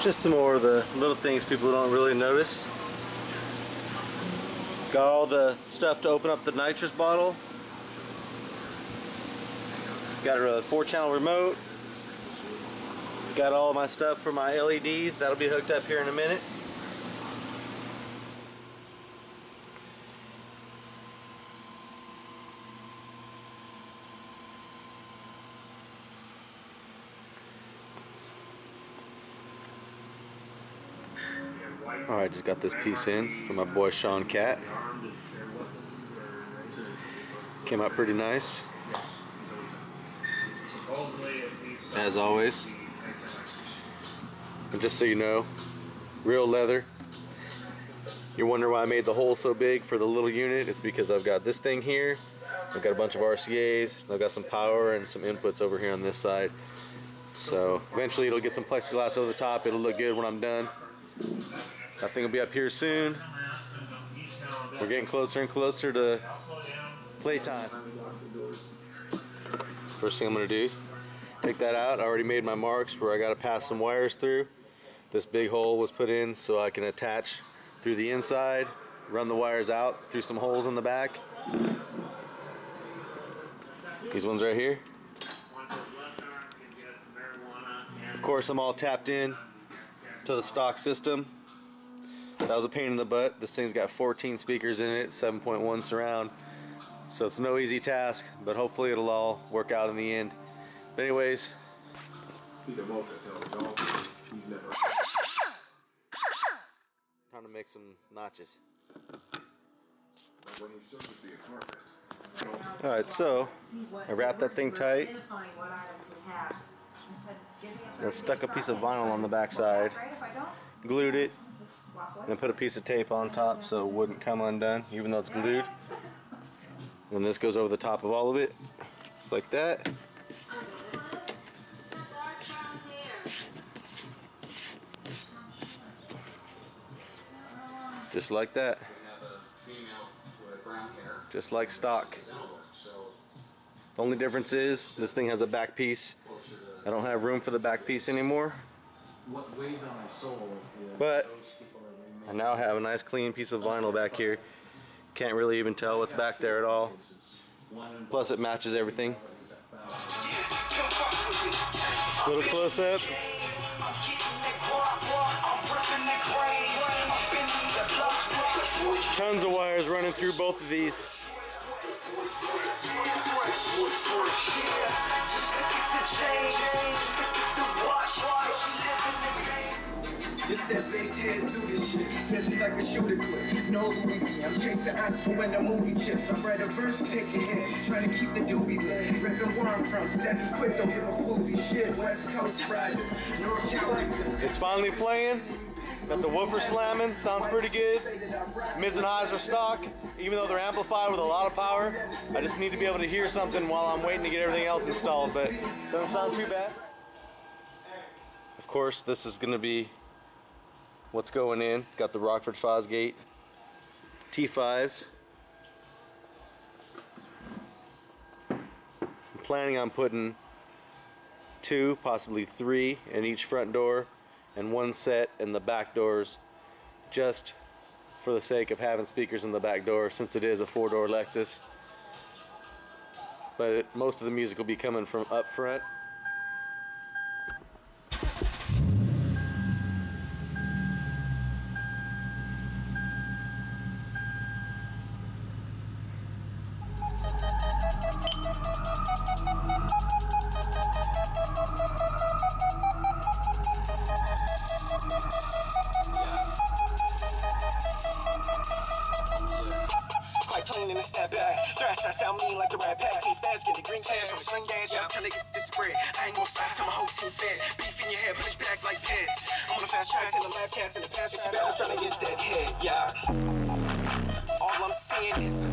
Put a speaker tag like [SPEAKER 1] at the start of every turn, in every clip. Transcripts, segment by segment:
[SPEAKER 1] Just some more of the little things people don't really notice. Got all the stuff to open up the nitrous bottle. Got a four channel remote. Got all my stuff for my LEDs. That'll be hooked up here in a minute. Alright, just got this piece in from my boy Sean Cat. Came out pretty nice. As always. And just so you know, real leather. You're wondering why I made the hole so big for the little unit. It's because I've got this thing here. I've got a bunch of RCAs. I've got some power and some inputs over here on this side. So eventually it'll get some plexiglass over the top. It'll look good when I'm done. That thing will be up here soon. We're getting closer and closer to playtime. First thing I'm going to do, take that out. I already made my marks where I got to pass some wires through. This big hole was put in so I can attach through the inside, run the wires out through some holes in the back. These ones right here. Of course, I'm all tapped in to the stock system. That was a pain in the butt. This thing's got 14 speakers in it, 7.1 surround. So it's no easy task, but hopefully it'll all work out in the end. But anyways. Time to make some notches. Alright, so I wrapped that thing tight. And stuck a piece of vinyl on the backside. Glued it. And then put a piece of tape on top so it wouldn't come undone, even though it's glued. And this goes over the top of all of it, just like that. Just like that. Just like stock. The only difference is this thing has a back piece. I don't have room for the back piece anymore. But I now have a nice clean piece of vinyl back here. Can't really even tell what's back there at all. Plus it matches everything. Little close up. Tons of wires running through both of these. It's that bass head suited shit. Deadly like a shooter clip. No movie. I'm chasing Oscar when the movie chips. I'm right a verse, take your head. Trying to keep the doobie lit. Ripping where I'm from. Steady quick, don't give a floozy shit. West Coast riders. North Carolina. It's finally playing. Got the woofer slamming. Sounds pretty good. Mids and highs are stock. Even though they're amplified with a lot of power. I just need to be able to hear something while I'm waiting to get everything else installed. But doesn't sound too bad. Of course, this is going to be what's going in. Got the Rockford Fosgate T5s. I'm planning on putting two, possibly three in each front door and one set in the back doors just for the sake of having speakers in the back door since it is a four-door Lexus. But it, most of the music will be coming from up front.
[SPEAKER 2] step back. Thrash, I sound mean like the rap pack. Team smash, get the green cash from the clean gas. Yeah, I'm trying to get this spread. I ain't gonna stop till my whole team fed. Beef in your head, push back like this. I'm on a fast track to the lab cats in the past. I'm trying to get that head, yeah. All I'm seeing is a.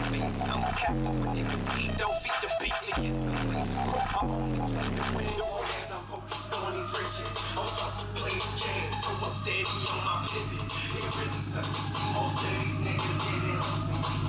[SPEAKER 2] I'm happy with niggas. Don't beat the beast against the leash. I'm only playing to win the war. I'm focused on these riches. I'm about to play the game. So I'm steady on my pivot. It really sucks to see most of these niggas getting.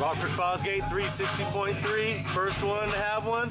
[SPEAKER 2] Rockford Fosgate 3sixty.3. First one to have one.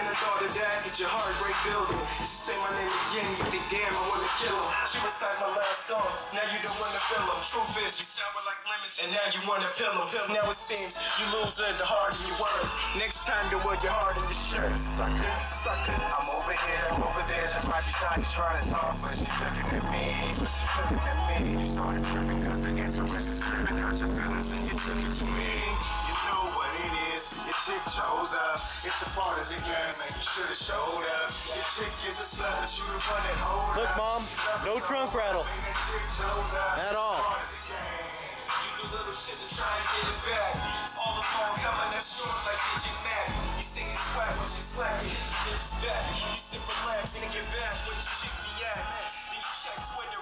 [SPEAKER 2] The of get your heart break building. Say my name again, you think damn, I wanna kill him. She recite my last song, now you don't wanna feel him. Truth is, you sour like lemons, and now you wanna pill him. Now it seems you lose it, the harder you work. Next time you wear your heart in your shirt. Sucker, sucker. I'm over here, over there. She she's trying to talk, but she looking at me. But she looking at me. You started tripping cause the interest is slipping. Hurt your feelings and you took it to me. Chick chose up. It's a part of the game, man. You should have showed up. Your chick is a slut, but you the one that hold
[SPEAKER 1] Look,
[SPEAKER 2] up.
[SPEAKER 1] Mom, no trunk rattle.
[SPEAKER 2] chick chose up.
[SPEAKER 1] At all.
[SPEAKER 2] Part of the game. You do little shit to try and get it back. All the phone coming that's short like DJ Mac. You sing it swag when she slap it. Then just back. You sit relax and get back. Where this chick be at? Then you check Twitter,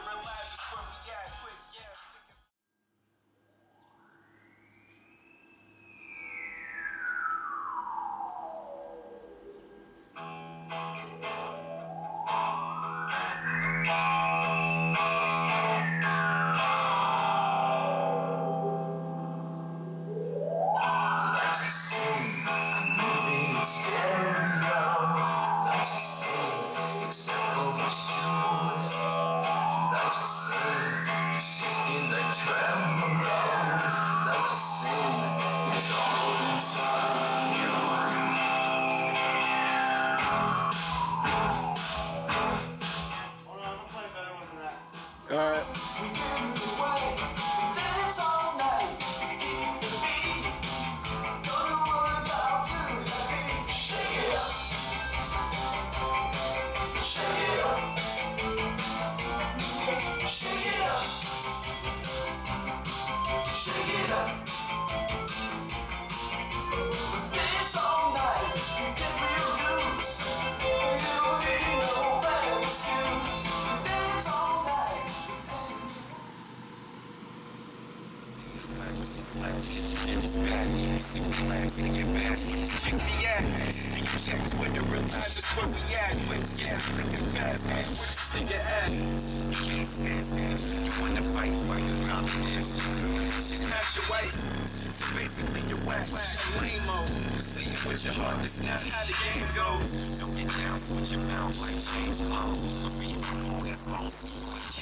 [SPEAKER 3] Don't get
[SPEAKER 2] down, switch your mouth like change clothes. Be cool, that's old school,